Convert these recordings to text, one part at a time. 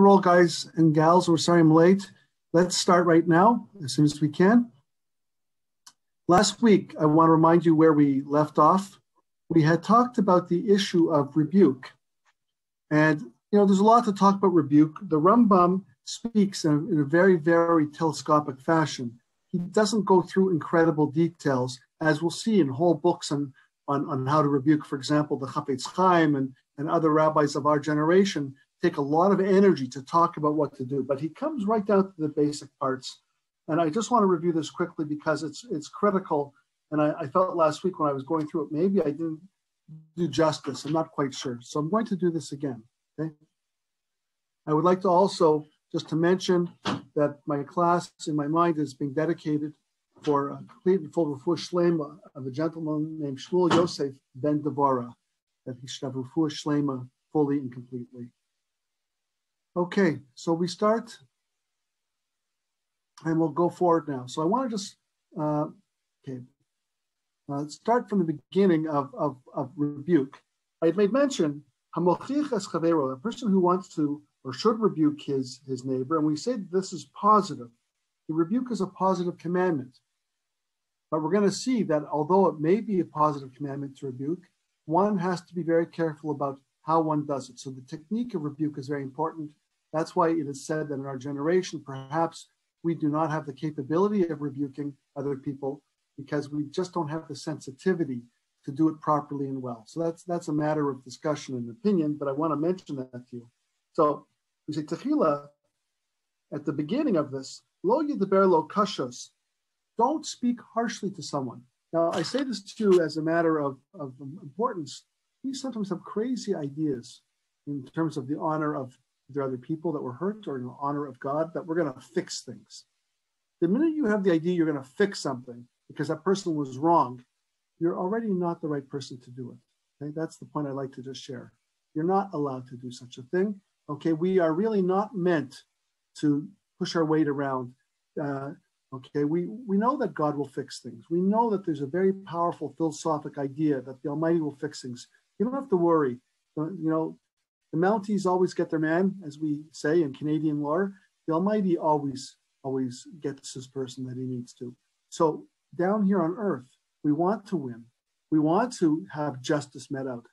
roll, guys and gals. We're sorry I'm late. Let's start right now as soon as we can. Last week, I want to remind you where we left off. We had talked about the issue of rebuke. And, you know, there's a lot to talk about rebuke. The Rambam speaks in a, in a very, very telescopic fashion. He doesn't go through incredible details, as we'll see in whole books on, on, on how to rebuke, for example, the Chafetz Chaim and, and other rabbis of our generation take a lot of energy to talk about what to do. But he comes right down to the basic parts and I just want to review this quickly because it's it's critical. And I, I, felt last week when I was going through it, maybe I didn't do justice. I'm not quite sure. So I'm going to do this again. Okay. I would like to also just to mention that my class in my mind is being dedicated for a complete and full refuah shlema uh, of a gentleman named Shmuel Yosef Ben Devora, that he should have refuah shlema fully and completely. Okay, so we start and we'll go forward now. So I want to just, uh, okay, uh, start from the beginning of, of, of rebuke. I made mention, a person who wants to or should rebuke his, his neighbor, and we say this is positive. The rebuke is a positive commandment. But we're going to see that although it may be a positive commandment to rebuke, one has to be very careful about how one does it. So the technique of rebuke is very important. That's why it is said that in our generation, perhaps we do not have the capability of rebuking other people because we just don't have the sensitivity to do it properly and well. So that's that's a matter of discussion and opinion, but I want to mention that to you. So we say Tehillah at the beginning of this, lo yidaber lo kashos, don't speak harshly to someone. Now I say this to you as a matter of, of importance. We sometimes have crazy ideas in terms of the honor of are other people that were hurt or in honor of God that we're going to fix things. The minute you have the idea you're going to fix something because that person was wrong, you're already not the right person to do it. Okay, that's the point I like to just share. You're not allowed to do such a thing. Okay, we are really not meant to push our weight around. Uh, okay, we we know that God will fix things. We know that there's a very powerful philosophic idea that the Almighty will fix things. You don't have to worry. Uh, you know, the Mounties always get their man, as we say in Canadian lore. The Almighty always, always gets his person that he needs to. So down here on earth, we want to win. We want to have justice met out.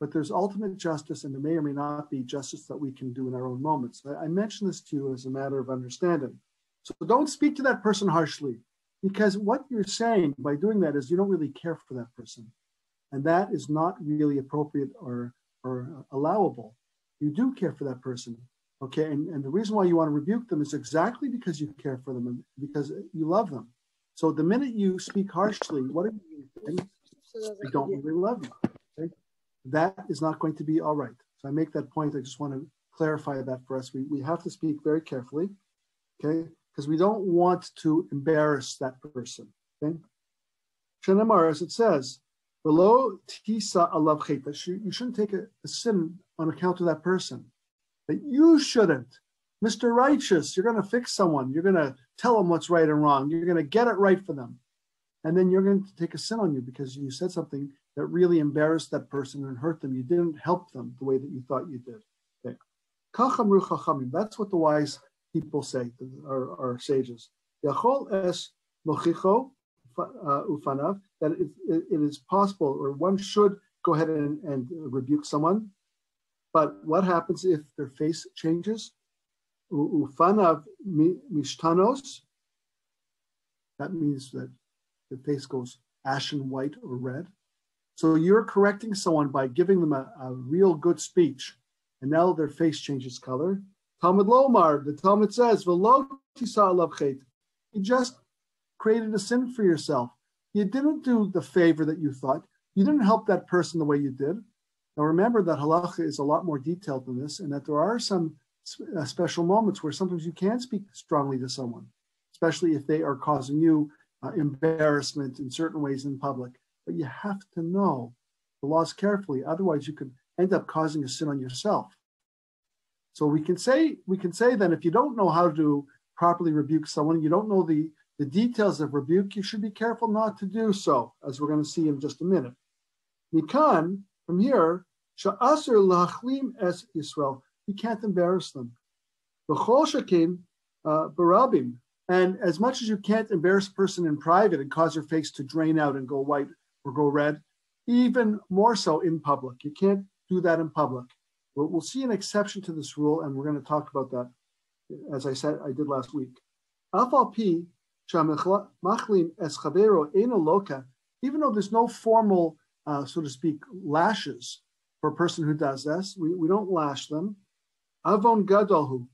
But there's ultimate justice, and there may or may not be justice that we can do in our own moments. I, I mention this to you as a matter of understanding. So don't speak to that person harshly, because what you're saying by doing that is you don't really care for that person. And that is not really appropriate or, or allowable you do care for that person. Okay. And, and the reason why you want to rebuke them is exactly because you care for them and because you love them. So the minute you speak harshly, what are you doing? I don't really love you. Okay? That is not going to be all right. So I make that point. I just want to clarify that for us. We, we have to speak very carefully, okay? Because we don't want to embarrass that person, okay? Shanamar, as it says, below tisa alav cheta, you shouldn't take a, a sin on account of that person. That you shouldn't. Mr. Righteous, you're going to fix someone. You're going to tell them what's right and wrong. You're going to get it right for them. And then you're going to take a sin on you because you said something that really embarrassed that person and hurt them. You didn't help them the way that you thought you did. Okay. That's what the wise people say, our, our sages. Uh, ufanav, that it, it is possible or one should go ahead and, and rebuke someone but what happens if their face changes? Ufanav mishtanos. That means that the face goes ashen white or red. So you're correcting someone by giving them a, a real good speech, and now their face changes color. Talmud Lomar, the Talmud says, You just created a sin for yourself. You didn't do the favor that you thought. You didn't help that person the way you did. Now remember that halacha is a lot more detailed than this, and that there are some uh, special moments where sometimes you can speak strongly to someone, especially if they are causing you uh, embarrassment in certain ways in public. But you have to know the laws carefully, otherwise you could end up causing a sin on yourself. So we can say we can say then if you don't know how to properly rebuke someone, you don't know the the details of rebuke, you should be careful not to do so, as we're going to see in just a minute. Mikan, from here, Sha'asr lachlim es Israel. You can't embarrass them. V'chol uh, barabim. And as much as you can't embarrass a person in private and cause your face to drain out and go white or go red, even more so in public. You can't do that in public. We'll, we'll see an exception to this rule, and we're going to talk about that, as I said, I did last week. Even though there's no formal, uh, so to speak, lashes for a person who does this, we, we don't lash them. Avon gadolhu,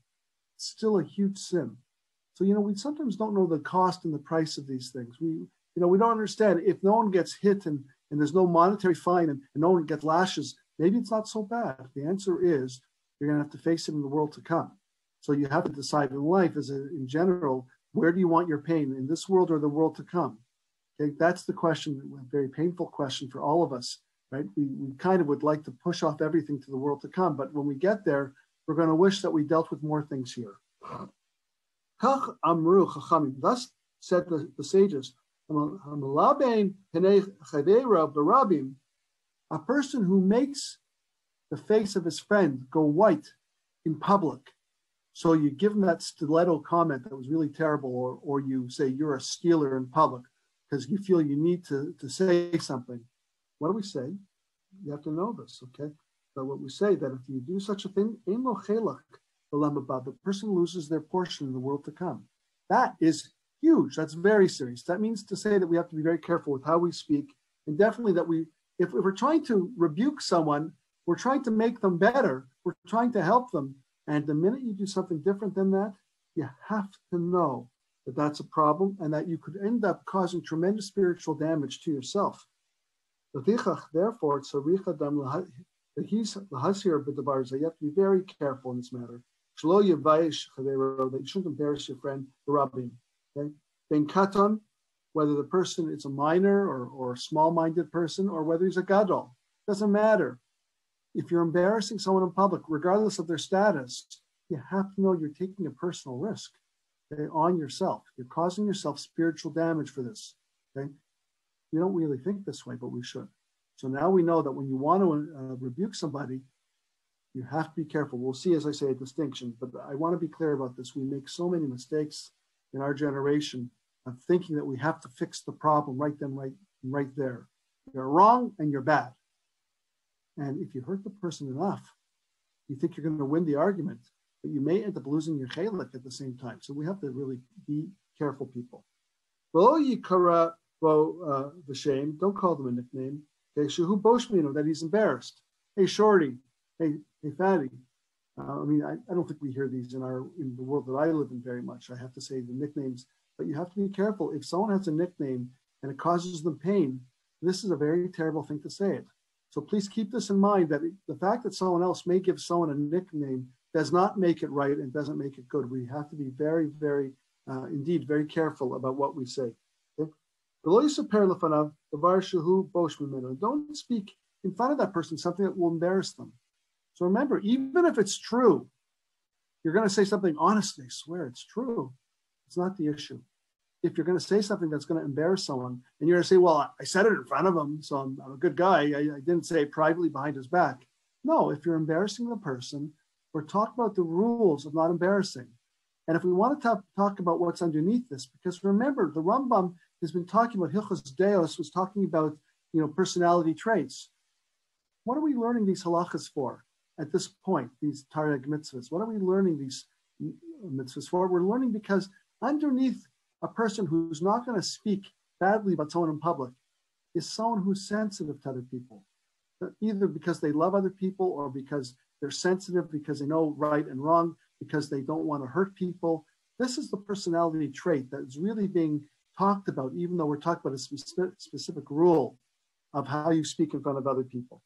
still a huge sin. So, you know, we sometimes don't know the cost and the price of these things. We, you know, we don't understand if no one gets hit and, and there's no monetary fine and, and no one gets lashes, maybe it's not so bad. The answer is you're going to have to face it in the world to come. So you have to decide in life, as a, in general, where do you want your pain in this world or the world to come? Okay, that's the question, a very painful question for all of us, right? We, we kind of would like to push off everything to the world to come, but when we get there, we're going to wish that we dealt with more things here. Thus said the, the sages, a person who makes the face of his friend go white in public. So you give them that stiletto comment that was really terrible, or, or you say you're a stealer in public because you feel you need to, to say something. What do we say? You have to know this, okay? But what we say that if you do such a thing, the person loses their portion in the world to come. That is huge. That's very serious. That means to say that we have to be very careful with how we speak, and definitely that we, if, if we're trying to rebuke someone, we're trying to make them better. We're trying to help them. And the minute you do something different than that, you have to know that that's a problem and that you could end up causing tremendous spiritual damage to yourself. Therefore, the b'davar you have to be very careful in this matter. That you shouldn't embarrass your friend rabim. Okay, ben katan, whether the person is a minor or, or a small-minded person, or whether he's a gadol, doesn't matter. If you're embarrassing someone in public, regardless of their status, you have to know you're taking a personal risk okay, on yourself. You're causing yourself spiritual damage for this. Okay, we don't really think this way, but we should. So now we know that when you want to uh, rebuke somebody, you have to be careful. We'll see, as I say, a distinction, but I want to be clear about this. We make so many mistakes in our generation of thinking that we have to fix the problem right then, right, right there. You're wrong and you're bad. And if you hurt the person enough, you think you're going to win the argument, but you may end up losing your chelik at the same time. So we have to really be careful, people. Below Yikara, uh, the shame, don't call them a nickname. Okay, Shahu Boshmino, that he's embarrassed. Hey, Shorty. Hey, hey, Fatty. Uh, I mean, I, I, don't think we hear these in our in the world that I live in very much. I have to say the nicknames, but you have to be careful. If someone has a nickname and it causes them pain, this is a very terrible thing to say it. So please keep this in mind that the fact that someone else may give someone a nickname does not make it right and doesn't make it good. We have to be very, very, uh, indeed, very careful about what we say. Don't speak in front of that person something that will embarrass them. So remember, even if it's true, you're going to say something honestly, swear it's true. It's not the issue. If you're going to say something that's going to embarrass someone, and you're going to say, well, I said it in front of him, so I'm, I'm a good guy. I, I didn't say it privately behind his back. No, if you're embarrassing the person, we're talking about the rules of not embarrassing. And if we want to talk, talk about what's underneath this, because remember, the Rambam has been talking about Hilchos Deos, was talking about you know personality traits. What are we learning these halachas for at this point? These Tarek mitzvahs. What are we learning these mitzvahs for? We're learning because underneath a person who's not going to speak badly about someone in public is someone who's sensitive to other people, either because they love other people or because they're sensitive because they know right and wrong, because they don't want to hurt people. This is the personality trait that is really being talked about, even though we're talking about a specific rule of how you speak in front of other people.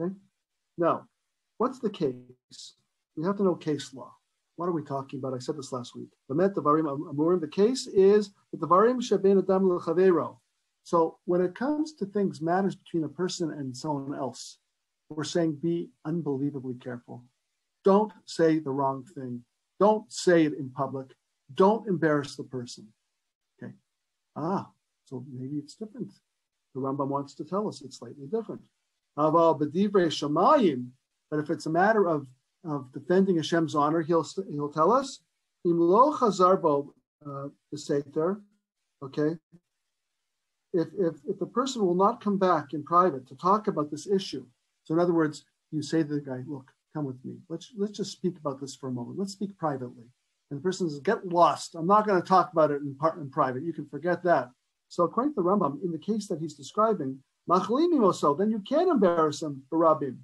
Okay. Now, what's the case? We have to know case law. What are we talking about? I said this last week. The case is that the Varim Shabin Adam L'Chavero. So when it comes to things, matters between a person and someone else, we're saying be unbelievably careful. Don't say the wrong thing. Don't say it in public. Don't embarrass the person. Okay. Ah, so maybe it's different. The Rambam wants to tell us it's slightly different. But if it's a matter of of defending Hashem's honor, he'll he'll tell us, Imlo chazarbo uh, the okay. If, if if the person will not come back in private to talk about this issue, so in other words, you say to the guy, look, come with me. Let's let's just speak about this for a moment. Let's speak privately. And the person says, get lost. I'm not going to talk about it in, part, in private. You can forget that. So according to the Rambam, in the case that he's describing, then you can embarrass him, Barabim.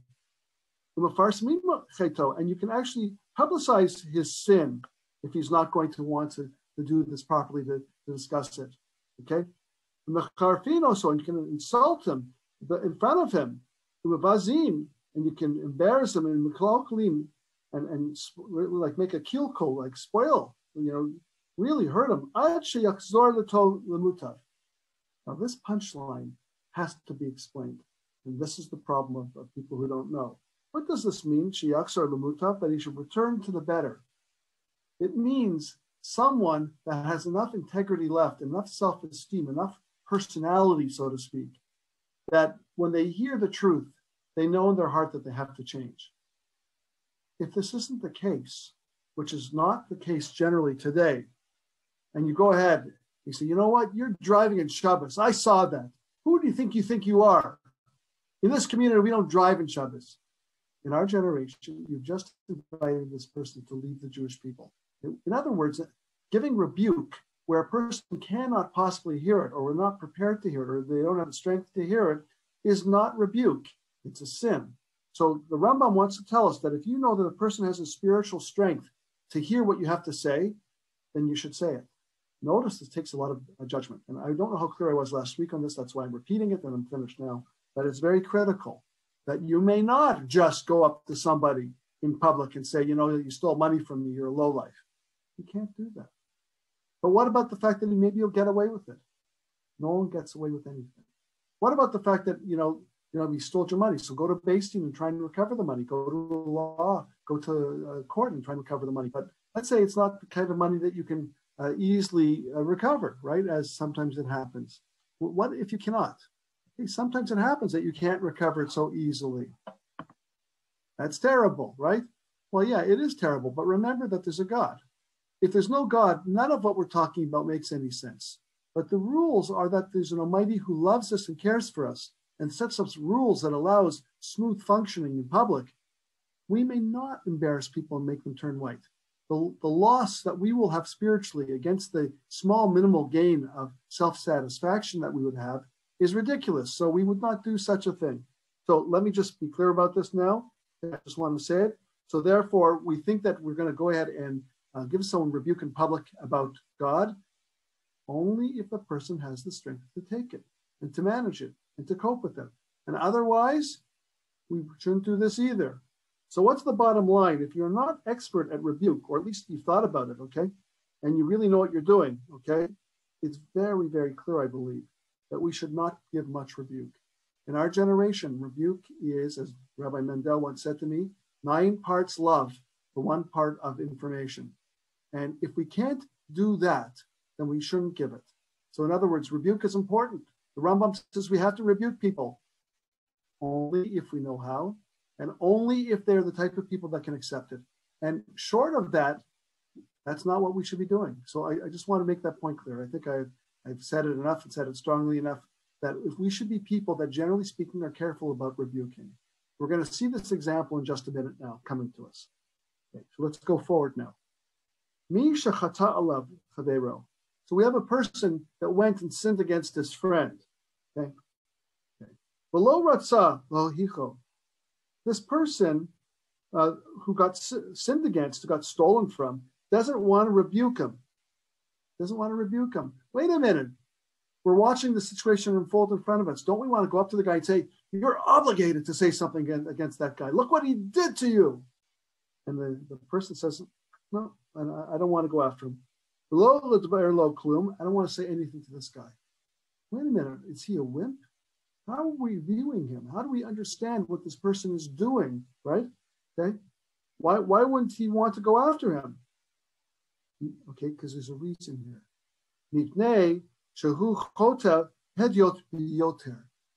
And you can actually publicize his sin if he's not going to want to, to do this properly to, to discuss it. Okay? So you can insult him in front of him, and you can embarrass him in and, and like make a kilko, like spoil, you know, really hurt him. Now this punchline has to be explained. And this is the problem of, of people who don't know. What does this mean? Shiyaksar lemutav, that he should return to the better. It means someone that has enough integrity left, enough self-esteem, enough personality, so to speak, that when they hear the truth, they know in their heart that they have to change. If this isn't the case, which is not the case generally today, and you go ahead, you say, you know what, you're driving in Shabbos. I saw that. Who do you think you think you are? In this community, we don't drive in Shabbos. In our generation, you've just invited this person to lead the Jewish people. In other words, giving rebuke where a person cannot possibly hear it or we're not prepared to hear it or they don't have the strength to hear it is not rebuke. It's a sin. So the Rambam wants to tell us that if you know that a person has a spiritual strength to hear what you have to say, then you should say it. Notice this takes a lot of uh, judgment. And I don't know how clear I was last week on this. That's why I'm repeating it and I'm finished now. But it's very critical that you may not just go up to somebody in public and say, you know, you stole money from me, you're a low life. You can't do that. But what about the fact that maybe you'll get away with it? No one gets away with anything. What about the fact that, you know, you know, he stole your money. So go to Din and try and recover the money. Go to law, go to uh, court and try and recover the money. But let's say it's not the kind of money that you can uh, easily uh, recover, right? As sometimes it happens. What if you cannot? Sometimes it happens that you can't recover it so easily. That's terrible, right? Well, yeah, it is terrible. But remember that there's a God. If there's no God, none of what we're talking about makes any sense. But the rules are that there's an Almighty who loves us and cares for us and sets up rules that allows smooth functioning in public, we may not embarrass people and make them turn white. The, the loss that we will have spiritually against the small minimal gain of self-satisfaction that we would have is ridiculous. So we would not do such a thing. So let me just be clear about this now. I just want to say it. So therefore, we think that we're going to go ahead and uh, give someone rebuke in public about God only if the person has the strength to take it and to manage it and to cope with it. And otherwise, we shouldn't do this either. So what's the bottom line? If you're not expert at rebuke, or at least you've thought about it, okay, and you really know what you're doing, okay, it's very, very clear, I believe, that we should not give much rebuke. In our generation, rebuke is, as Rabbi Mendel once said to me, nine parts love for one part of information. And if we can't do that, then we shouldn't give it. So in other words, rebuke is important. The Rambam says we have to rebuke people only if we know how, and only if they're the type of people that can accept it. And short of that, that's not what we should be doing. So I, I just want to make that point clear. I think I've, I've said it enough and said it strongly enough that if we should be people that generally speaking are careful about rebuking. We're going to see this example in just a minute now coming to us. Okay, so let's go forward now. So we have a person that went and sinned against his friend. Okay. Below this person uh, who got sinned against, who got stolen from, doesn't want to rebuke him. Doesn't want to rebuke him. Wait a minute. We're watching the situation unfold in front of us. Don't we want to go up to the guy and say, You're obligated to say something against that guy? Look what he did to you. And the, the person says, No, I don't want to go after him. Below the low clum, I don't want to say anything to this guy wait a minute, is he a wimp? How are we viewing him? How do we understand what this person is doing, right? Okay. Why, why wouldn't he want to go after him? Okay, because there's a reason here.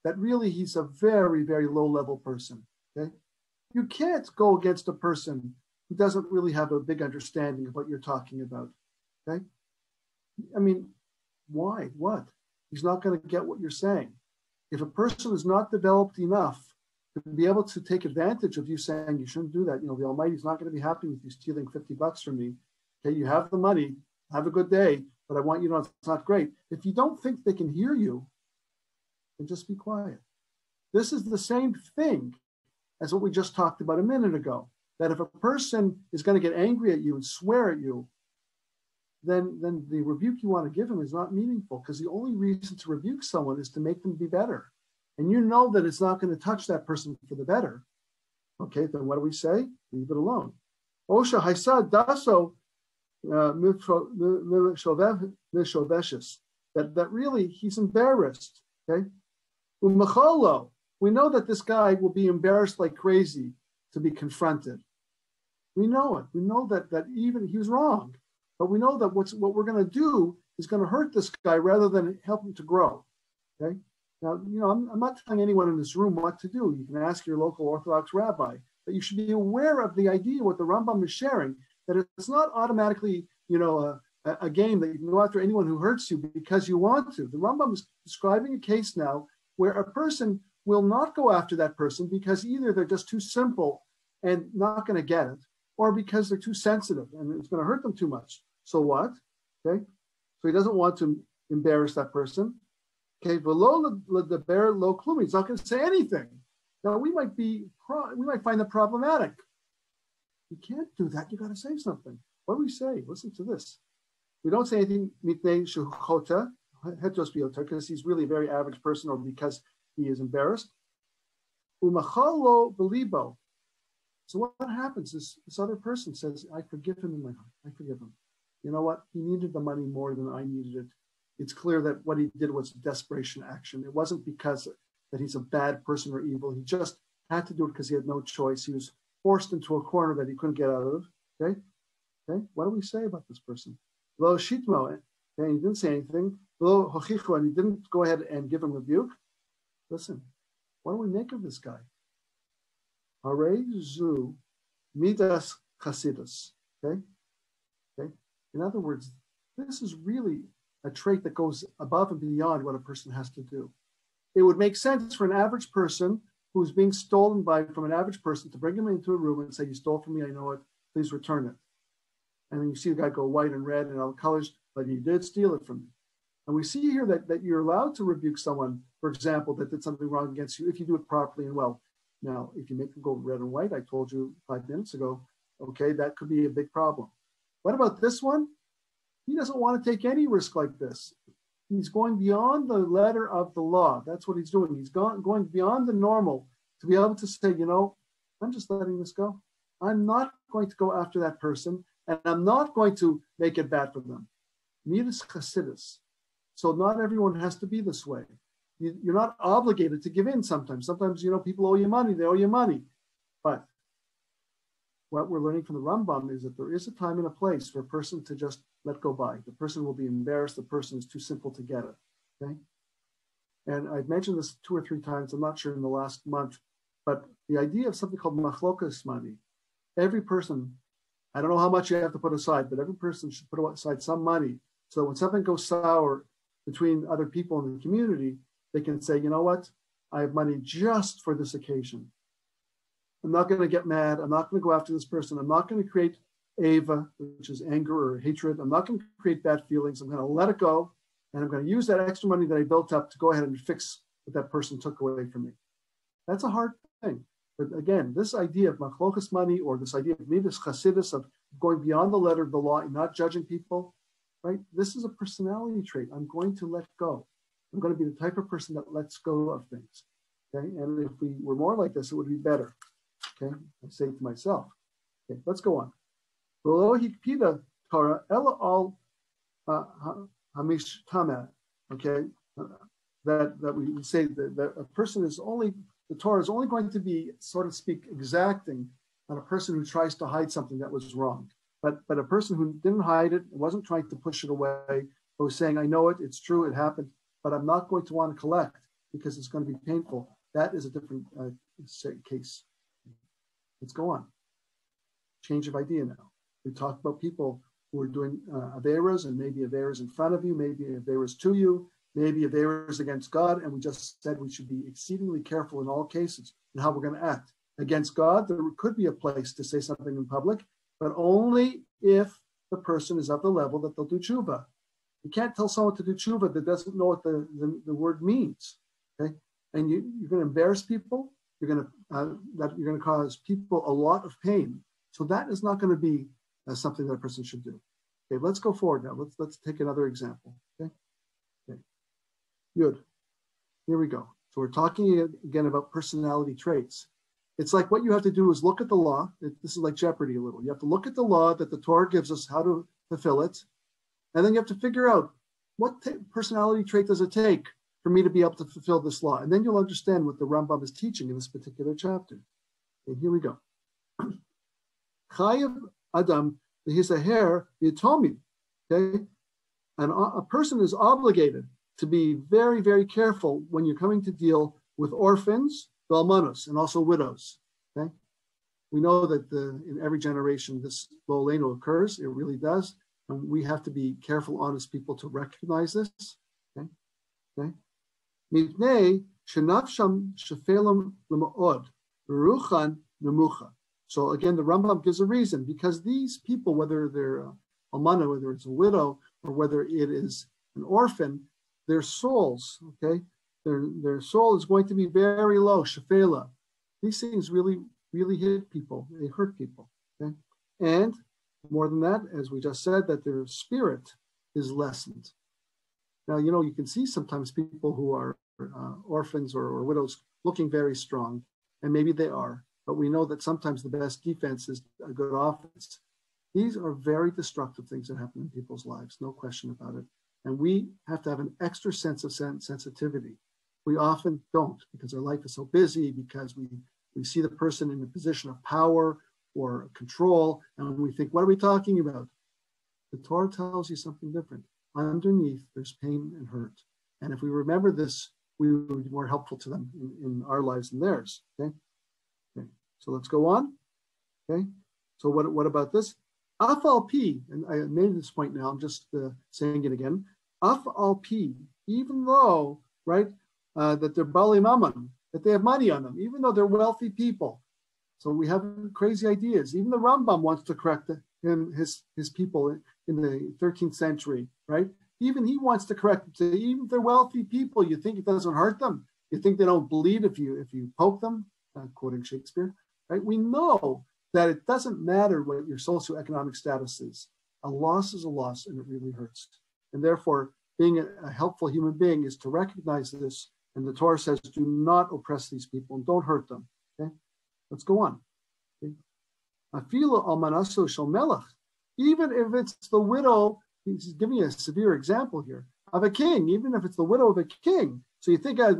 That really he's a very, very low level person. Okay. You can't go against a person who doesn't really have a big understanding of what you're talking about. Okay? I mean, why? What? He's not going to get what you're saying. If a person is not developed enough to be able to take advantage of you saying you shouldn't do that, you know, the Almighty's not going to be happy with you stealing 50 bucks from me. Okay, you have the money, have a good day, but I want you to know it's not great. If you don't think they can hear you, then just be quiet. This is the same thing as what we just talked about a minute ago. That if a person is going to get angry at you and swear at you, then, then the rebuke you want to give him is not meaningful because the only reason to rebuke someone is to make them be better. And you know that it's not going to touch that person for the better. Okay, then what do we say? Leave it alone. Osha Haisa Daso uh, that, that really he's embarrassed. Okay. Umacholo, we know that this guy will be embarrassed like crazy to be confronted. We know it. We know that that even he was wrong. But we know that what's what we're going to do is going to hurt this guy rather than help him to grow. Okay. Now, you know, I'm, I'm not telling anyone in this room what to do. You can ask your local Orthodox rabbi, but you should be aware of the idea what the Rambam is sharing that it's not automatically, you know, a, a game that you can go after anyone who hurts you because you want to. The Rambam is describing a case now where a person will not go after that person because either they're just too simple and not going to get it, or because they're too sensitive and it's going to hurt them too much. So what? Okay. So he doesn't want to embarrass that person. Okay, below the bear low klumi. He's not going to say anything. Now we might be we might find that problematic. You can't do that. You got to say something. What do we say? Listen to this. We don't say anything mitnei shuchota because he's really a very average person, or because he is embarrassed. Umachalo belibo. So what happens is this other person says, "I forgive him in my heart. I forgive him." you know what? He needed the money more than I needed it. It's clear that what he did was a desperation action. It wasn't because that he's a bad person or evil. He just had to do it because he had no choice. He was forced into a corner that he couldn't get out of. Okay. Okay. What do we say about this person? Lo shitmo. Okay. He didn't say anything. Lo hochicho, and he didn't go ahead and give him rebuke. Listen, what do we make of this guy? Zu midas chasidus. Okay, okay. In other words, this is really a trait that goes above and beyond what a person has to do. It would make sense for an average person who's being stolen by from an average person to bring him into a room and say, "You stole from me. I know it. Please return it." And then you see the guy go white and red and all colors, but he did steal it from me. And we see here that, that you're allowed to rebuke someone, for example, that did something wrong against you if you do it properly and well. Now, if you make them go red and white, I told you five minutes ago, okay, that could be a big problem. What about this one? He doesn't want to take any risk like this. He's going beyond the letter of the law. That's what he's doing. He's gone, going beyond the normal to be able to say, you know, I'm just letting this go. I'm not going to go after that person, and I'm not going to make it bad for them. Midas chasidus. So not everyone has to be this way. You're not obligated to give in sometimes. Sometimes, you know, people owe you money, they owe you money. But what we're learning from the Rambam is that there is a time and a place for a person to just let go by. The person will be embarrassed. The person is too simple to get it. Okay. And I've mentioned this two or three times. I'm not sure in the last month, but the idea of something called machlokas money. Every person, I don't know how much you have to put aside, but every person should put aside some money. So when something goes sour between other people in the community, they can say, you know what? I have money just for this occasion. I'm not going to get mad. I'm not going to go after this person. I'm not going to create ava, which is anger or hatred. I'm not going to create bad feelings. I'm going to let it go. And I'm going to use that extra money that I built up to go ahead and fix what that person took away from me. That's a hard thing. But again, this idea of machlokas money or this idea of midas chasidus of going beyond the letter of the law and not judging people, right? This is a personality trait. I'm going to let go. I'm going to be the type of person that lets go of things. Okay. And if we were more like this, it would be better. Okay, I say to myself. Okay, let's go on. Torah tama. Okay, that that we say that, that a person is only the Torah is only going to be, so to speak, exacting on a person who tries to hide something that was wrong. But but a person who didn't hide it, wasn't trying to push it away, but was saying, I know it, it's true, it happened, but I'm not going to want to collect because it's going to be painful. That is a different uh, case. Let's go on. Change of idea now. We talked about people who are doing uh, Averas and maybe Averas in front of you, maybe Averas to you, maybe Averas against God. And we just said we should be exceedingly careful in all cases and how we're going to act. Against God, there could be a place to say something in public, but only if the person is of the level that they'll do tshuva. You can't tell someone to do tshuva that doesn't know what the, the, the word means. Okay, and you, you're going to embarrass people. You're going to uh, that you're going to cause people a lot of pain. So that is not going to be uh, something that a person should do. Okay, let's go forward now. Let's let's take another example. Okay, okay, good. Here we go. So we're talking again about personality traits. It's like what you have to do is look at the law. This is like Jeopardy a little. You have to look at the law that the Torah gives us how to fulfill it, and then you have to figure out what t- personality trait does it take for me to be able to fulfill this law, and then you'll understand what the Rambam is teaching in this particular chapter. Okay, here we go. Chayav Adam he's a hair you told me. Okay, and a person is obligated to be very, very careful when you're coming to deal with orphans, balmanos, and also widows. Okay, we know that the, in every generation this boleno occurs. It really does, and we have to be careful, honest people, to recognize this. Okay, okay. Mipnei shenafsham shefelam lemaod ruchan nemucha. So again, the Rambam gives a reason because these people, whether they're a almana, whether it's a widow, or whether it is an orphan, their souls, okay, their, their soul is going to be very low, shafela. These things really, really hit people. They hurt people. Okay? And more than that, as we just said, that their spirit is lessened. Now, you know, you can see sometimes people who are uh, orphans or, or widows looking very strong, and maybe they are, but we know that sometimes the best defense is a good offense. These are very destructive things that happen in people's lives, no question about it. And we have to have an extra sense of sensitivity. We often don't because our life is so busy, because we, we see the person in a position of power or control, and we think, what are we talking about? The Torah tells you something different. Underneath, there's pain and hurt. And if we remember this, we would be more helpful to them in, in our lives than theirs. Okay. So let's go on. Okay. So what, what about this? Afal and I made this point now, I'm just uh, saying it again. Afal even though, right, uh, that they're Bali Mammon, that they have money on them, even though they're wealthy people. So we have crazy ideas. Even the Rambam wants to correct him, his, his people in the 13th century, right? Even he wants to correct them. Even they're wealthy people, you think it doesn't hurt them? You think they don't bleed if you if you poke them? Uh, quoting Shakespeare right? We know that it doesn't matter what your socioeconomic status is. A loss is a loss and it really hurts. And therefore, being a, helpful human being is to recognize this. And the Torah says, do not oppress these people and don't hurt them. Okay, let's go on. Even if it's the widow, he's giving a severe example here of a king, even if it's the widow of a king. So you think uh,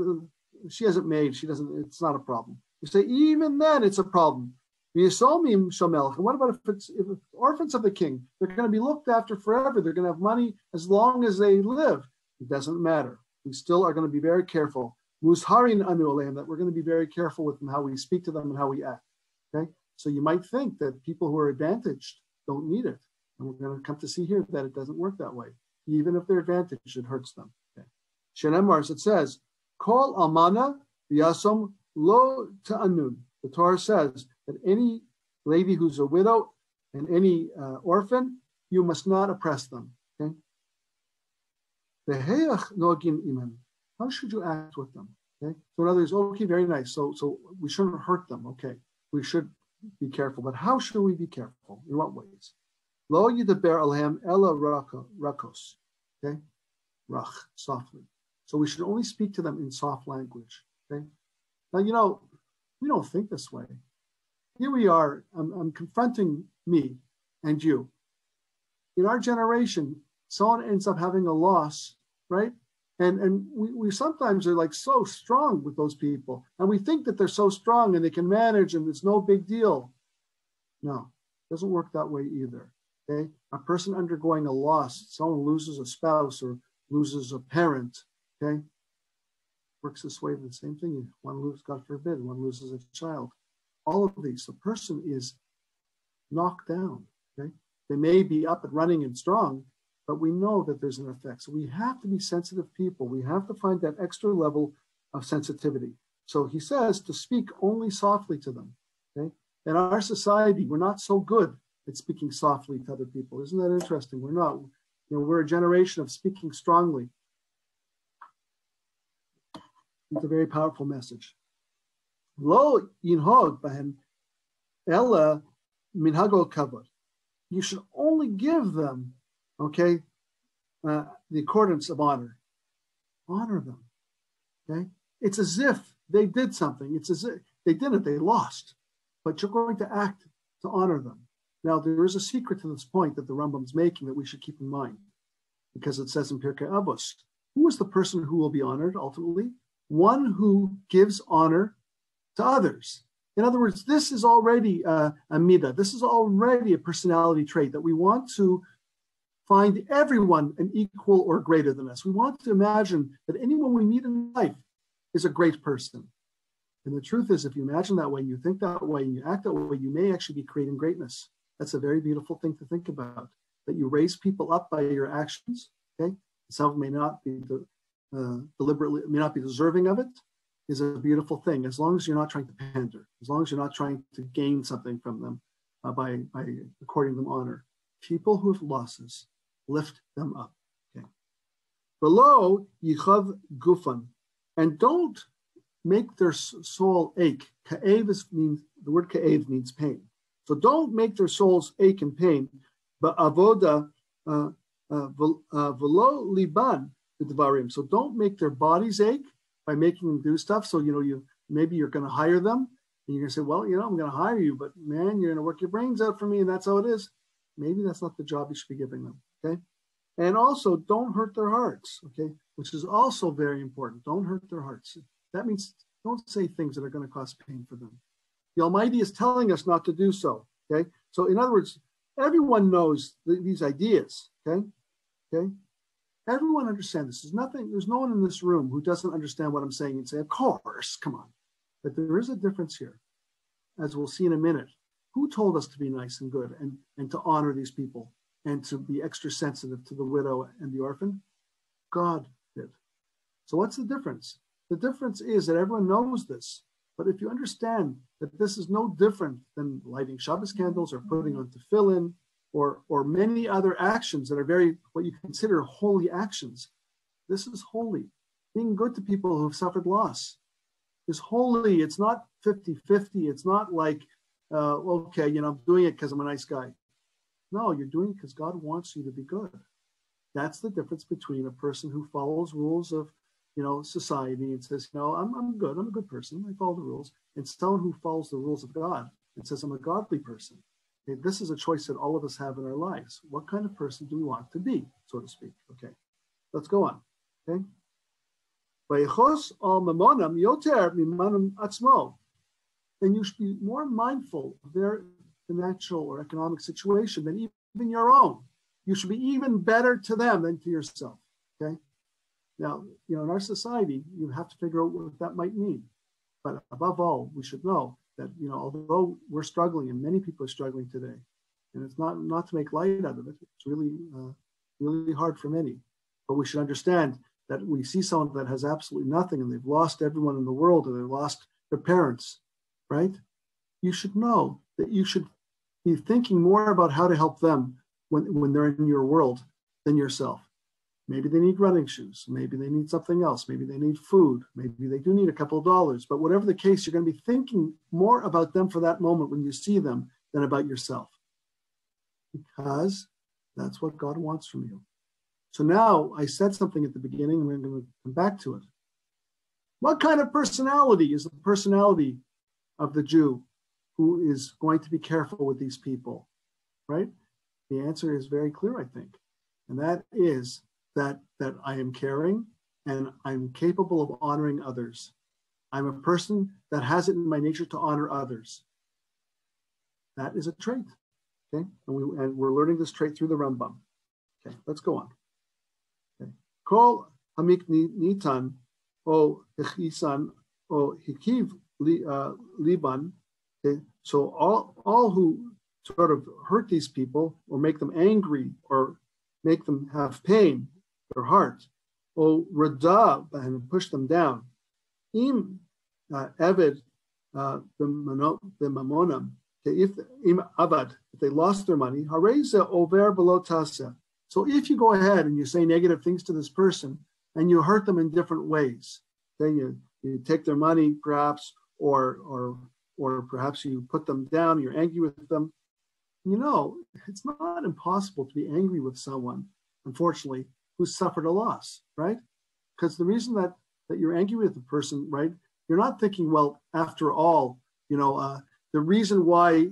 she hasn't made, she doesn't, it's not a problem. You say, even then it's a problem. What about if it's, if orphans of the king? They're going to be looked after forever. They're going to have money as long as they live. It doesn't matter. We still are going to be very careful. Musharin anu that we're going to be very careful with them, how we speak to them and how we act. Okay. So you might think that people who are advantaged don't need it. And we're going to come to see here that it doesn't work that way. Even if they're advantaged, it hurts them. Okay. It says, Call Amana Yasom Lo ta'anun. The Torah says that any lady who's a widow and any uh, orphan, you must not oppress them. Okay. How should you act with them? Okay. So in other words, okay, very nice. So so we shouldn't hurt them. Okay. We should be careful. But how should we be careful? In what ways? Lo yidaber alhem ella rakos. Okay. Rach, softly. So we should only speak to them in soft language. Okay. Now, you know, we don't think this way. Here we are, I'm, I'm confronting me and you. In our generation, someone ends up having a loss, right? And, and we, we sometimes are like so strong with those people. And we think that they're so strong and they can manage and it's no big deal. No, doesn't work that way either. Okay. A person undergoing a loss, someone loses a spouse or loses a parent, okay, works this way, the same thing. One loses, God forbid, one loses a child. all of these, the person is knocked down. Okay, they may be up and running and strong, but we know that there's an effect. So we have to be sensitive people. We have to find that extra level of sensitivity. So he says to speak only softly to them. Okay, in our society, we're not so good at speaking softly to other people. Isn't that interesting? We're not. You know, we're a generation of speaking strongly. It's a very powerful message. Lo yinhog bahem ella minhago kavod. You should only give them, okay, uh, the accordance of honor. Honor them. Okay, it's as if they did something. It's as if they didn't. They lost, but you're going to act to honor them. Now, there is a secret to this point that the Rambam's making that we should keep in mind, because it says in Pirkei Avos, who is the person who will be honored ultimately? One who gives honor to others. In other words, this is already uh, a, a midah. This is already a personality trait that we want to find everyone an equal or greater than us. We want to imagine that anyone we meet in life is a great person. And the truth is, if you imagine that way, you think that way, and you act that way, you may actually be creating greatness. That's a very beautiful thing to think about. That you raise people up by your actions. Okay, some may not be the, uh, deliberately, may not be deserving of it. Is a beautiful thing as long as you're not trying to pander, as long as you're not trying to gain something from them uh, by by according them honor. People who have losses, lift them up. Okay. Below yichav gufan, and don't make their soul ache. Ka'ev means the word ka'ev means pain. So don't make their souls ache and pain. But avoda uh, uh, uh, velo liban dvarim. So don't make their bodies ache by making them do stuff. So you know you maybe you're going to hire them and you're going to say, well, you know, I'm going to hire you, but man, you're going to work your brains out for me, and that's how it is. Maybe that's not the job you should be giving them. Okay. And also, don't hurt their hearts. Okay, which is also very important. Don't hurt their hearts. That means don't say things that are going to cause pain for them. The Almighty is telling us not to do so. Okay. So, in other words, everyone knows th- these ideas. Okay. Okay. Everyone understands this. There's nothing, there's no one in this room who doesn't understand what I'm saying and say, of course, come on. But there is a difference here, as we'll see in a minute. Who told us to be nice and good and, and to honor these people and to be extra sensitive to the widow and the orphan? God did. So, what's the difference? The difference is that everyone knows this. But if you understand that this is no different than lighting Shabbos candles or putting on tefillin or, or many other actions that are very, what you consider holy actions, this is holy. Being good to people who have suffered loss is holy. It's not 50 50. It's not like, uh, okay, you know, I'm doing it because I'm a nice guy. No, you're doing it because God wants you to be good. That's the difference between a person who follows rules of you know, society and says, no, I'm, I'm good, I'm a good person, I follow the rules, and someone who follows the rules of God and says, I'm a godly person. This is a choice that all of us have in our lives. What kind of person do we want to be, so to speak? Okay, let's go on. Okay. Then you should be more mindful of their financial or economic situation than even your own. You should be even better to them than to yourself. Okay. Now, you know, in our society, you have to figure out what that might mean. But above all, we should know that, you know, although we're struggling and many people are struggling today, and it's not not to make light out of it, it's really, uh, really hard for many. But we should understand that we see someone that has absolutely nothing and they've lost everyone in the world or they've lost their parents, right? You should know that you should be thinking more about how to help them when, when they're in your world than yourself. Maybe they need running shoes. Maybe they need something else. Maybe they need food. Maybe they do need a couple of dollars. But whatever the case, you're going to be thinking more about them for that moment when you see them than about yourself. Because that's what God wants from you. So now I said something at the beginning, and we're going to come back to it. What kind of personality is the personality of the Jew who is going to be careful with these people? Right? The answer is very clear, I think. And that is that, that I am caring and I'm capable of honoring others. I'm a person that has it in my nature to honor others. That is a trait. Okay. And, we, and we're learning this trait through the Rambam. Okay. Let's go on. Okay. Hamik nitan o hisan o hikiv uh, liban Okay, so all all who sort of hurt these people or make them angry or make them have pain, their heart, or rada and push them down. Im uh, Evid uh, the mamonam. If im abad, if they lost their money, hareza over below tasa. So if you go ahead and you say negative things to this person and you hurt them in different ways, then you you take their money perhaps, or or or perhaps you put them down, you're angry with them. You know, it's not impossible to be angry with someone, unfortunately, who suffered a loss, right? Because the reason that that you're angry with the person, right? You're not thinking, well, after all, you know, uh, the reason why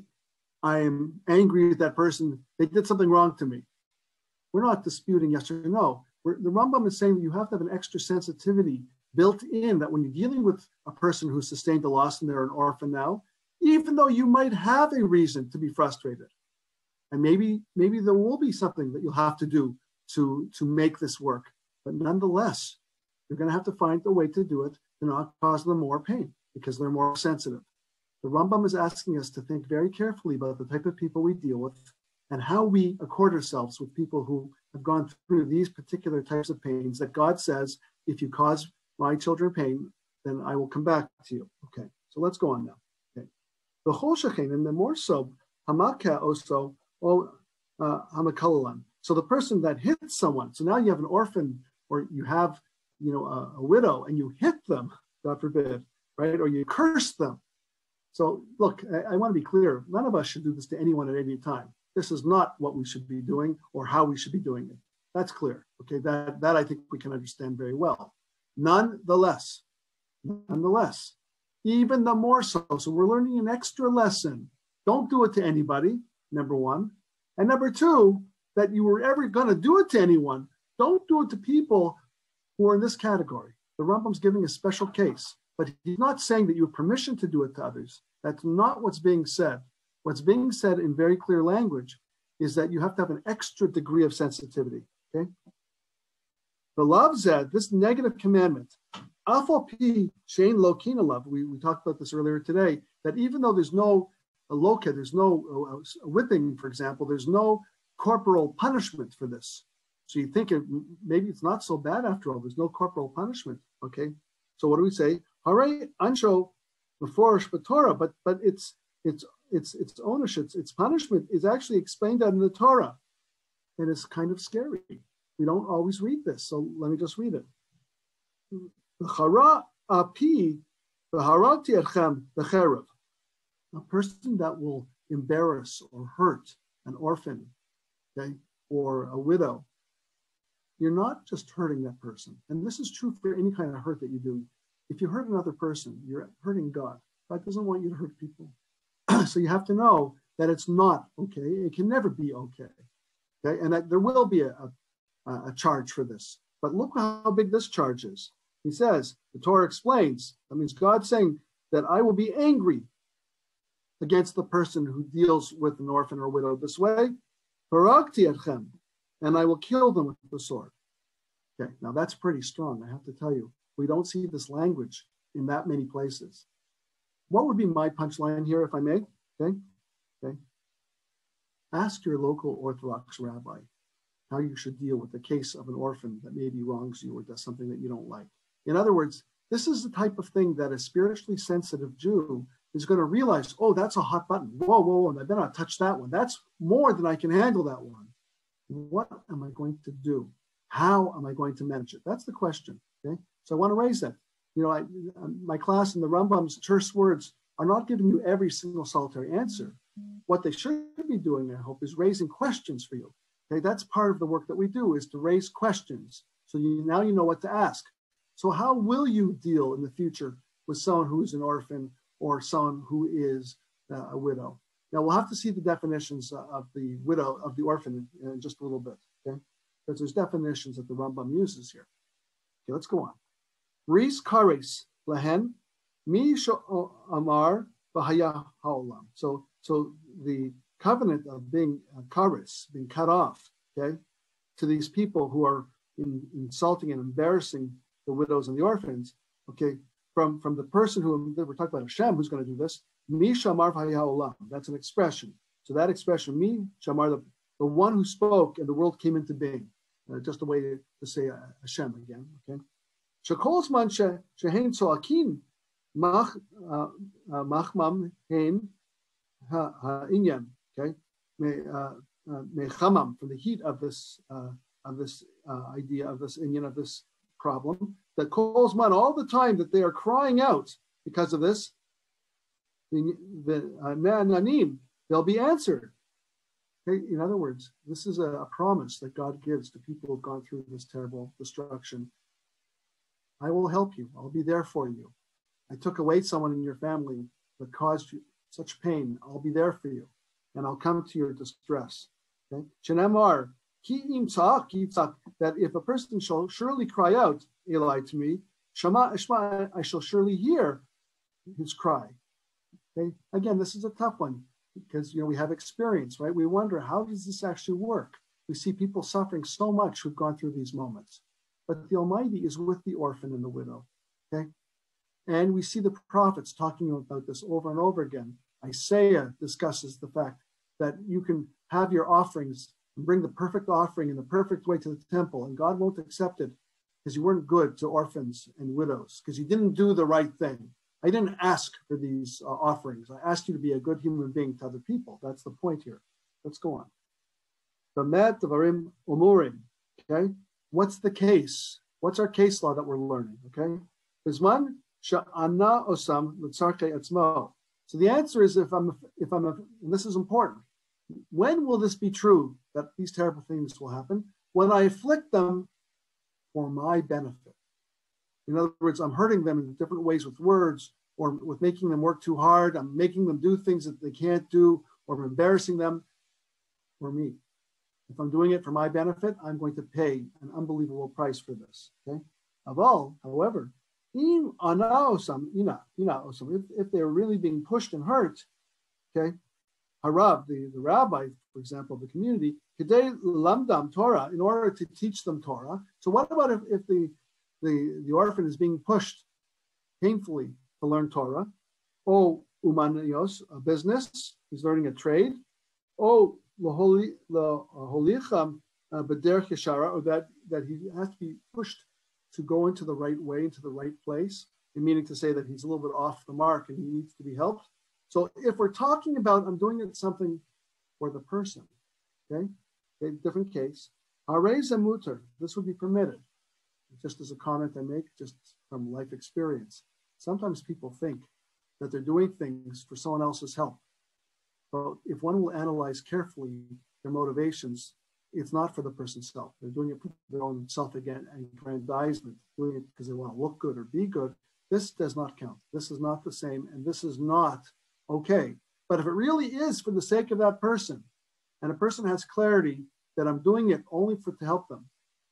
I'm angry with that person, they did something wrong to me. We're not disputing yes or no. We're, the Rambam is saying you have to have an extra sensitivity built in that when you're dealing with a person who sustained a loss and they're an orphan now, even though you might have a reason to be frustrated, and maybe maybe there will be something that you'll have to do to to make this work, but nonetheless, you're going to have to find a way to do it to not cause them more pain because they're more sensitive. The Rambam is asking us to think very carefully about the type of people we deal with and how we accord ourselves with people who have gone through these particular types of pains that God says, if you cause my children pain, then I will come back to you. Okay, so let's go on now. Okay. The Choshachen, and the more so, Hamaka also, oh, Hamakalalan. So the person that hits someone, so now you have an orphan or you have, you know, a, a widow and you hit them, God forbid, right? Or you curse them. So look, I, I want to be clear. None of us should do this to anyone at any time. This is not what we should be doing or how we should be doing it. That's clear. Okay, that, that I think we can understand very well. Nonetheless, nonetheless, even the more so. So we're learning an extra lesson. Don't do it to anybody, number one. And number two, that you were ever going to do it to anyone, don't do it to people who are in this category. The Rambam's giving a special case, but he's not saying that you have permission to do it to others. That's not what's being said. What's being said in very clear language is that you have to have an extra degree of sensitivity. Okay. The love zed, this negative commandment, afal pi shane lokina love. We, we talked about this earlier today. That even though there's no a loka, there's no whipping, for example, there's no corporal punishment for this. So you think it, maybe it's not so bad after all. There's no corporal punishment. Okay. So what do we say? Hare ansho before Torah, but but it's it's its its ownership, its punishment is actually explained out in the Torah, and it's kind of scary. We don't always read this, so let me just read it. A person that will embarrass or hurt an orphan, okay, or a widow, you're not just hurting that person. And this is true for any kind of hurt that you do. If you hurt another person, you're hurting God. God doesn't want you to hurt people. so you have to know that it's not okay. It can never be okay. Okay, and that there will be a, a, a charge for this. But look how big this charge is. He says, the Torah explains, that means God saying that I will be angry against the person who deals with an orphan or widow this way, and I will kill them with the sword. Okay, now that's pretty strong, I have to tell you. We don't see this language in that many places. What would be my punchline here, if I may? Okay, okay. Ask your local Orthodox rabbi how you should deal with the case of an orphan that maybe wrongs you or does something that you don't like. In other words, this is the type of thing that a spiritually sensitive Jew is going to realize, oh, that's a hot button. Whoa, whoa, whoa, I better not touch that one. That's more than I can handle that one. What am I going to do? How am I going to manage it? That's the question. Okay. So I want to raise that. You know, I, um, my class in the Rambam's terse words are not giving you every single solitary answer. What they should be doing, I hope, is raising questions for you. Okay, that's part of the work that we do is to raise questions. So you, now you know what to ask. So how will you deal in the future with someone who is an orphan or someone who is uh, a widow? Now we'll have to see the definitions of the widow of the orphan in just a little bit, okay? Because there's definitions that the Rambam uses here. Okay, let's go on. Ris kares lehen mi amar bahaya haolam. So so the covenant of being uh, karis, being cut off, okay, to these people who are in, insulting and embarrassing the widows and the orphans, okay, from, from the person who we're talking about Hashem who's going to do this, Mi shamar olam. That's an expression. So that expression, mi shamar, the, the one who spoke and the world came into being. Uh, just a way to, to say uh, Hashem again. Okay. Shekol zman shehein tzoakin mach uh, uh, machmam hein ha'inyan. Okay. Mechamam from the heat of this of this idea of this inyan of this problem that calls man all the time that they are crying out because of this. The, the uh, nanim, they'll be answered. In other words, this is a, a promise that God gives to people who've gone through this terrible destruction. I will help you. I'll be there for you. I took away someone in your family that caused you such pain. I'll be there for you, and I'll come to your distress. Okay? That if a person shall surely cry out, Eli, to me, Ishma, I shall surely hear his cry. Okay, again, this is a tough one because you know we have experience, right? We wonder how does this actually work? We see people suffering so much who've gone through these moments, but the Almighty is with the orphan and the widow. Okay, and we see the prophets talking about this over and over again. Isaiah discusses the fact that you can have your offerings and bring the perfect offering in the perfect way to the temple, and God won't accept it because you weren't good to orphans and widows, because you didn't do the right thing. I didn't ask for these uh, offerings. I asked you to be a good human being to other people. That's the point here. Let's go on. Bamet Devarim Umurim. Okay. What's the case? What's our case law that we're learning? Okay. Bisman Sha'ana Osam Litzarke Etzmo. So the answer is if I'm if I'm and this is important. When will this be true that these terrible things will happen? When I afflict them for my benefit. In other words, I'm hurting them in different ways with words or with making them work too hard. I'm making them do things that they can't do or I'm embarrassing them for me. If I'm doing it for my benefit, I'm going to pay an unbelievable price for this. Okay. Of all, however, if, if they're really being pushed and hurt, okay, Harav, the, the rabbi, for example, of the community, Kedei lamdam Torah, in order to teach them Torah. So what about if, if the, the, the orphan is being pushed painfully to learn Torah? Oh, umanios, a business, he's learning a trade. Oh, laholicham beder yeshara, or that, that he has to be pushed to go into the right way, into the right place, meaning to say that he's a little bit off the mark and he needs to be helped. So if we're talking about I'm doing it something for the person, okay, okay different case. Areza mutter, this would be permitted. Just as a comment I make, just from life experience. Sometimes people think that they're doing things for someone else's help. But if one will analyze carefully their motivations, it's not for the person's self. They're doing it for their own self again and aggrandizement, doing it because they want to look good or be good. This does not count. This is not the same, and this is not okay. But if it really is for the sake of that person, and a person has clarity that I'm doing it only for to help them,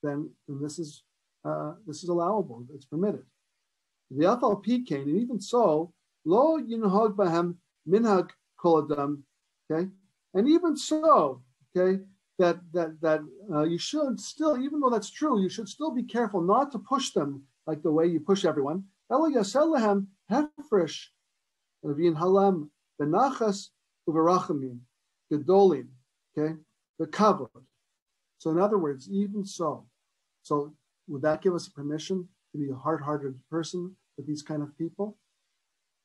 then, then this is uh, this is allowable. It's permitted. The FLP pikain, and even so, lo yinhog bahem minhag koladam. Okay, and even so, okay, that that that uh, you should still, even though that's true, you should still be careful not to push them like the way you push everyone. Elo yasel hefresh V'in halam benachas uverachamim gedolim. Okay, the covered. So in other words, even so, so would that give us permission to be a hard-hearted person with these kind of people?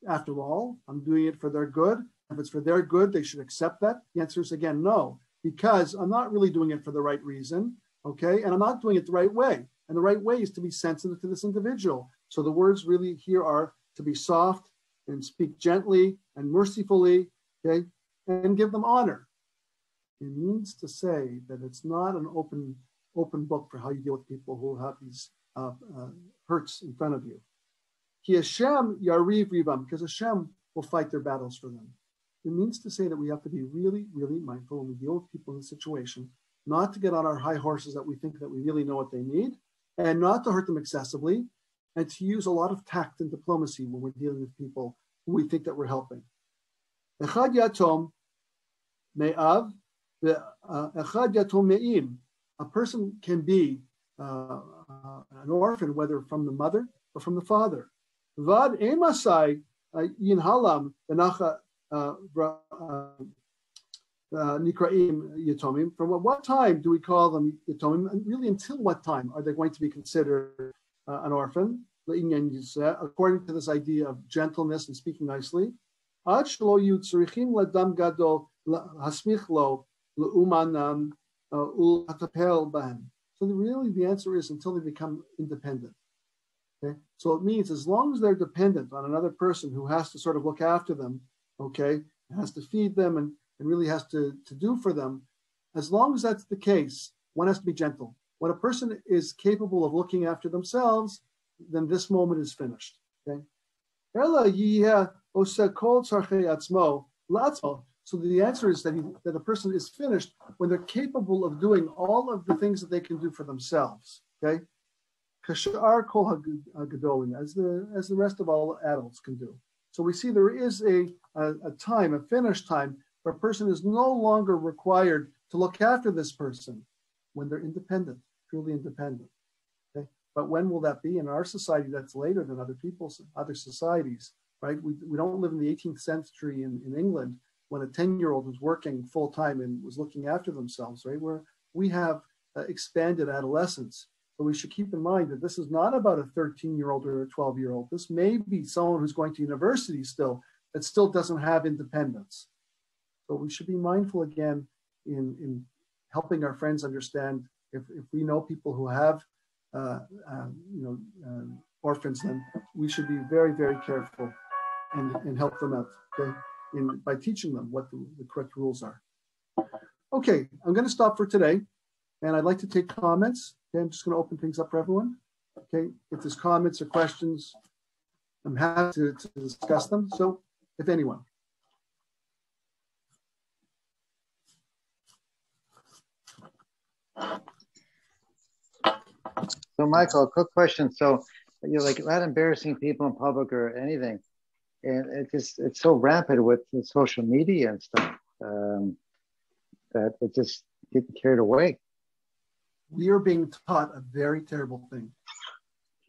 After all, I'm doing it for their good. If it's for their good, they should accept that. The answer is again no, because I'm not really doing it for the right reason. Okay, and I'm not doing it the right way. And the right way is to be sensitive to this individual. So the words really here are to be soft, and speak gently and mercifully, okay, and give them honor. It means to say that it's not an open open book for how you deal with people who have these uh, uh, hurts in front of you. Ki Hashem yariv rivam, because Hashem will fight their battles for them. It means to say that we have to be really, really mindful when we deal with people in a situation, not to get on our high horses that we think that we really know what they need, and not to hurt them excessively, and to use a lot of tact and diplomacy when we're dealing with people who we think that we're helping. Echad yatom me'av, uh, echad yatom me'im. A person can be uh, uh, an orphan, whether from the mother or from the father. Vad emasai yin halam benacha nikraim yatomim. From what time do we call them yatomim? And really, until what time are they going to be considered uh, an orphan? According to this idea of gentleness and speaking nicely. So really, the answer is until they become independent. Okay, so it means as long as they're dependent on another person who has to sort of look after them, okay, has to feed them and, and really has to, to do for them, as long as that's the case, one has to be gentle. When a person is capable of looking after themselves, then this moment is finished. Okay. So the answer is that, he, that a person is finished when they're capable of doing all of the things that they can do for themselves. Okay, as the as the rest of all adults can do. So we see there is a, a, a time, a finish time, where a person is no longer required to look after this person when they're independent, truly independent. Okay? But when will that be? In our society, that's later than other people's, other societies, right? We, we don't live in the 18th century in, in England when a 10 year old was working full time and was looking after themselves, right? Where we have uh, expanded adolescence but we should keep in mind that this is not about a 13 year old or a 12 year old. This may be someone who's going to university still that still doesn't have independence. So we should be mindful again in, in helping our friends understand if, if we know people who have uh, uh, you know uh, orphans, then we should be very very careful and, and help them out. Okay, in by teaching them what the, the correct rules are. Okay, I'm going to stop for today, and I'd like to take comments. Okay, I'm just going to open things up for everyone. Okay, if there's comments or questions, I'm happy to, to discuss them. So, if anyone. So, Michael, a quick question. So, you're like not embarrassing people in public or anything, and it just it's so rampant with social media and stuff um, that it just get carried away we are being taught a very terrible thing.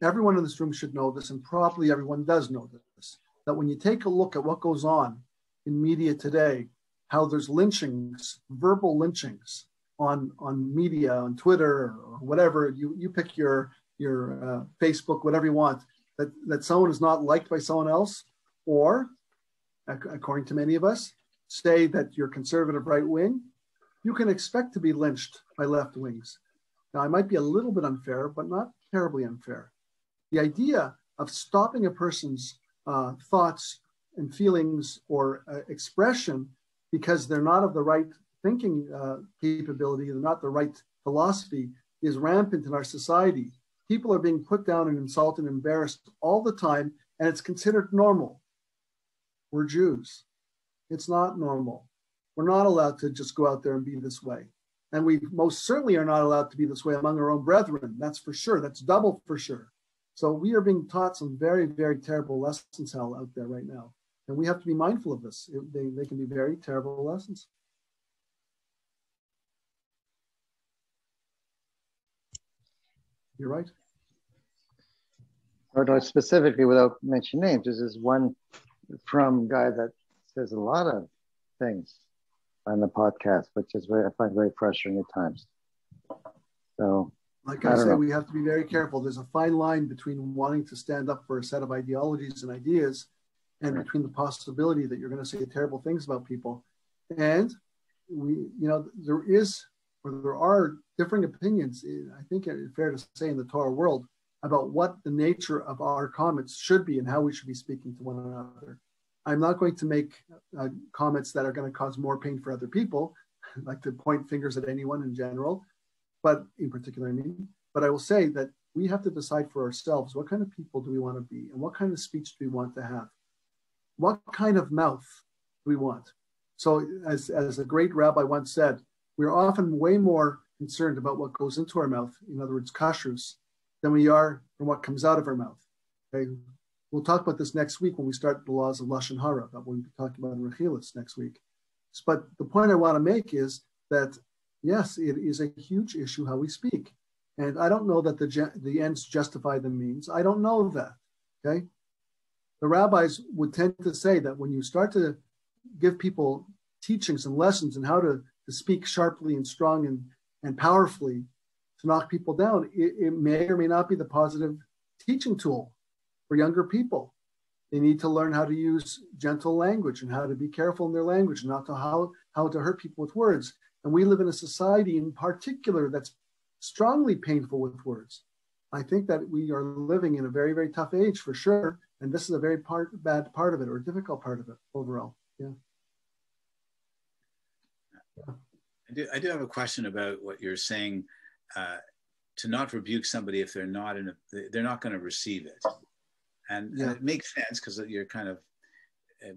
Everyone in this room should know this, and probably everyone does know this that when you take a look at what goes on in media today, how there's lynchings, verbal lynchings on, on media, on Twitter, whatever, you, you pick your, your uh, Facebook, whatever you want, that, that someone is not liked by someone else, or, according to many of us, say that you're conservative right wing, you can expect to be lynched by left wings. Now, I might be a little bit unfair, but not terribly unfair. The idea of stopping a person's uh, thoughts and feelings or uh, expression because they're not of the right thinking uh, capability, they're not the right philosophy, is rampant in our society. People are being put down and insulted and embarrassed all the time, and it's considered normal. We're Jews. It's not normal. We're not allowed to just go out there and be this way. And we most certainly are not allowed to be this way among our own brethren. That's for sure. That's double for sure. So we are being taught some very, very terrible lessons hell out there right now. And we have to be mindful of this. It, they, they can be very terrible lessons. You're right. Or no, specifically without mentioning names, this is one from guy that says a lot of things on the podcast, which is very, I find very frustrating at times. So, like I, I say, know. we have to be very careful. There's a fine line between wanting to stand up for a set of ideologies and ideas, and right. between the possibility that you're going to say terrible things about people. And we, you know, there is or there are differing opinions. I think it's fair to say in the Torah world about what the nature of our comments should be and how we should be speaking to one another. I'm not going to make uh, comments that are going to cause more pain for other people, like to point fingers at anyone in general, but in particular, I mean, but I will say that we have to decide for ourselves what kind of people do we want to be and what kind of speech do we want to have? What kind of mouth do we want? So, as, as a great rabbi once said, we're often way more concerned about what goes into our mouth, in other words, kashrus, than we are from what comes out of our mouth. Okay? We'll talk about this next week when we start the laws of Lashon Hara, that we'll be talking about in Rechilas next week. But the point I want to make is that, yes, it is a huge issue how we speak. And I don't know that the, the ends justify the means. I don't know that, okay? the rabbis would tend to say that when you start to give people teachings and lessons and how to, to speak sharply and strong and, and powerfully to knock people down, it, it may or may not be the positive teaching tool for younger people. They need to learn how to use gentle language and how to be careful in their language, not to how, how to hurt people with words. And we live in a society in particular that's strongly painful with words. I think that we are living in a very, very tough age for sure. And this is a very part, bad part of it or difficult part of it overall. Yeah. I do, I do have a question about what you're saying uh, to not rebuke somebody if they're not in a, they're not going to receive it. And, yeah. and it makes sense because you're kind of uh,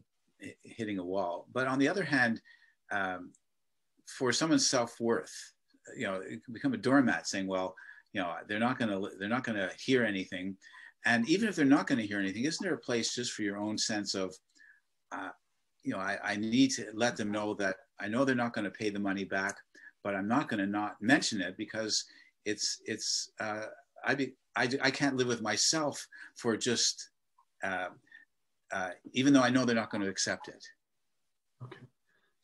hitting a wall. But on the other hand, um, for someone's self-worth, you know, it can become a doormat saying, well, you know, they're not going to, they're not going to hear anything. And even if they're not going to hear anything, isn't there a place just for your own sense of, uh, you know, I, I need to let them know that I know they're not going to pay the money back, but I'm not going to not mention it because it's, it's, uh, I, be, I, I can't live with myself for just, uh, uh, even though I know they're not going to accept it. Okay.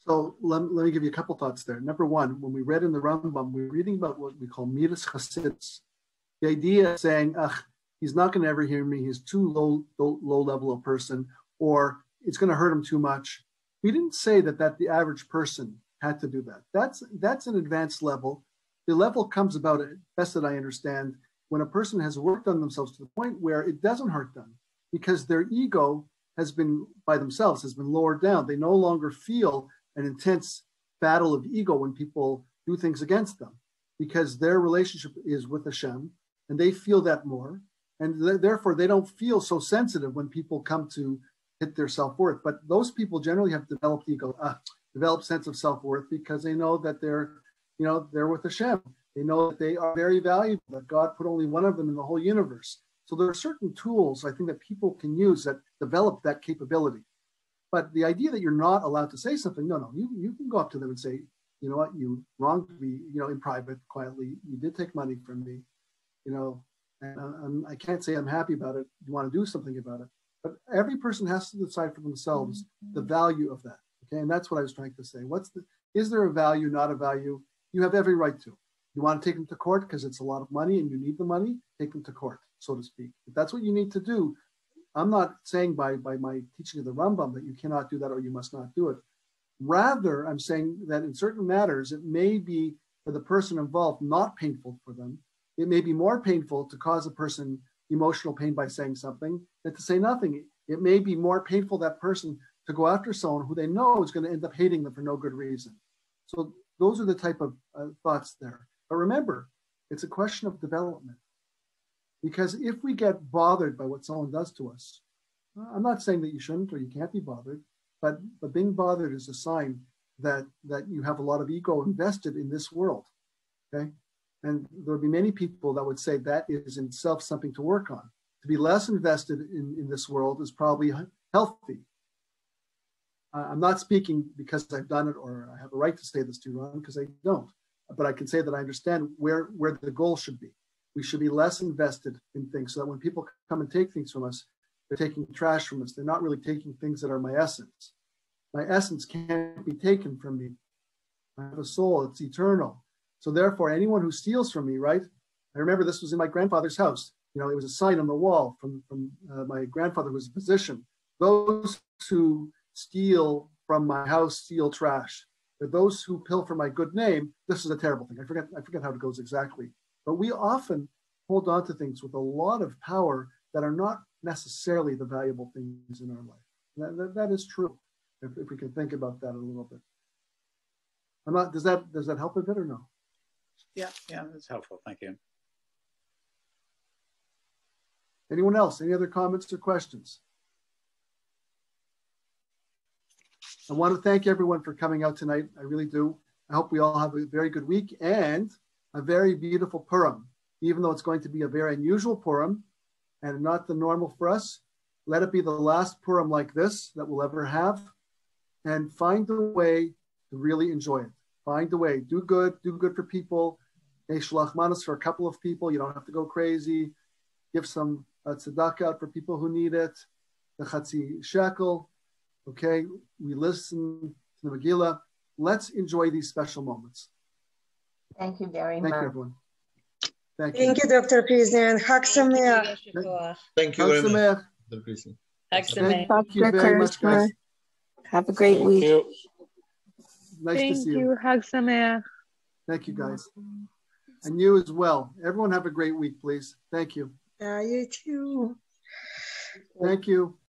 So let, let me give you a couple thoughts there. Number one, when we read in the Rambam, we are reading about what we call midas chasidus. The idea of saying, ugh, he's not going to ever hear me. He's too low, low, low level of person, or it's going to hurt him too much. We didn't say that that the average person had to do that. That's that's an advanced level. The level comes about, uh, best that I understand, when a person has worked on themselves to the point where it doesn't hurt them because their ego has been by themselves has been lowered down. They no longer feel an intense battle of ego when people do things against them because their relationship is with Hashem and they feel that more. And th- therefore, they don't feel so sensitive when people come to hit their self worth. But those people generally have developed ego, uh, developed sense of self worth because they know that they're, you know, they're with Hashem. They know that they are very valuable, that God put only one of them in the whole universe. So there are certain tools I think that people can use that develop that capability. But the idea that you're not allowed to say something, no, no, you, you can go up to them and say, you know what, you wronged me, you know, in private, quietly. You did take money from me, you know, and I'm, I can not say I'm happy about it. You want to do something about it. But every person has to decide for themselves the mm-hmm. value of that. Okay. And that's what I was trying to say. What's the, is there a value, not a value? You have every right to. You want to take them to court because it's a lot of money and you need the money, take them to court, so to speak. If that's what you need to do, I'm not saying by, by my teaching of the Rambam that you cannot do that or you must not do it. Rather, I'm saying that in certain matters, it may be for the person involved not painful for them. It may be more painful to cause a person emotional pain by saying something than to say nothing. It may be more painful that person to go after someone who they know is going to end up hating them for no good reason. So those are the type of uh, thoughts there. But remember, it's a question of development. Because if we get bothered by what someone does to us, I'm not saying that you shouldn't or you can't be bothered, but, but being bothered is a sign that, that you have a lot of ego invested in this world. Okay. And there would be many people that would say that is in itself something to work on. To be less invested in, in this world is probably healthy. I'm not speaking because I've done it or I have a right to say this to you, Ron, because I don't. But I can say that I understand where, where the goal should be we should be less invested in things so that when people come and take things from us, they're taking trash from us. They're not really taking things that are my essence. My essence can't be taken from me. I have a soul, it's eternal. So therefore, anyone who steals from me, right? I remember this was in my grandfather's house. You know, it was a sign on the wall from, from uh, my grandfather who was a physician. Those who steal from my house steal trash. But those who pilfer my good name, this is a terrible thing. I forget, I forget how it goes exactly. But we often hold on to things with a lot of power that are not necessarily the valuable things in our life. That, that, that is true, if, if we can think about that a little bit. I'm not, does that does that help a bit or no? Yeah, yeah, that's helpful. Thank you. Anyone else? Any other comments or questions? I want to thank everyone for coming out tonight. I really do. I hope we all have a very good week and a very beautiful Purim, even though it's going to be a very unusual Purim and not the normal for us. Let it be the last Purim like this that we'll ever have, and find a way to really enjoy it. Find a way, do good, do good for people. Hey, shalach manas for a couple of people. You don't have to go crazy. Give some uh, tzedakah out for people who need it. the Chatzi Shekel. Okay, we listen to the Megillah. Let's enjoy these special moments. Thank you very Thank much. Thank you, everyone. Thank you. Thank you, Dr. Kirzner. Chag Sameach. Thank you very much. Sameach. Dr. Kirzner. Hag Thank you very much, guys. Have a great week. You. Nice to Thank see you. you. Hag Sameach. Thank you, guys. And you as well. Everyone have a great week, please. Thank you. Yeah, you too. Thank you.